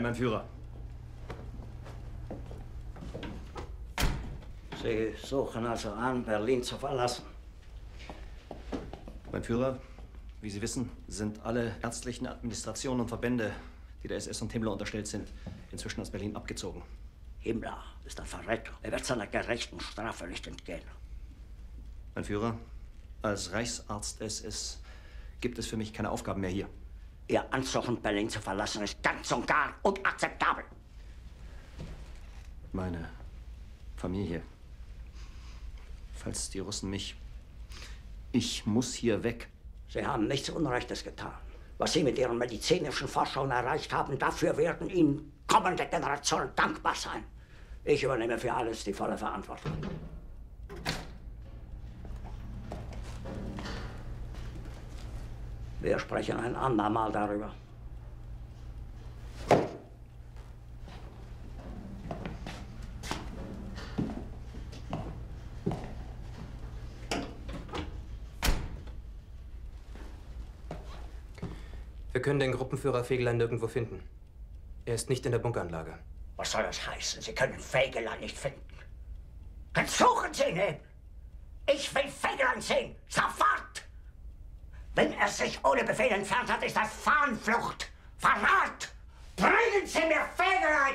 Ein mein Führer. Sie suchen also an, Berlin zu verlassen. Mein Führer, wie Sie wissen, sind alle ärztlichen Administrationen und Verbände, die der SS und Himmler unterstellt sind, inzwischen aus Berlin abgezogen. Himmler ist ein Verräter. Er wird seiner gerechten Strafe nicht entgehen. Mein Führer, als Reichsarzt SS gibt es für mich keine Aufgaben mehr hier. Ihr Ansuchen, Berlin zu verlassen, ist ganz und gar unakzeptabel. Meine Familie. Falls die Russen mich. Ich muss hier weg. Sie haben nichts Unrechtes getan. Was Sie mit Ihren medizinischen Forschungen erreicht haben, dafür werden Ihnen kommende Generationen dankbar sein. Ich übernehme für alles die volle Verantwortung. Wir sprechen ein andermal darüber. Wir können den Gruppenführer Fegelein nirgendwo finden. Er ist nicht in der Bunkeranlage. Was soll das heißen? Sie können Fegelein nicht finden. Dann suchen Sie ihn eben. Ich will Fegelein sehen. Sofort! Wenn er sich ohne Befehl entfernt hat, ist das Fahnenflucht. Verrat! Bringen Sie mir Fegelein!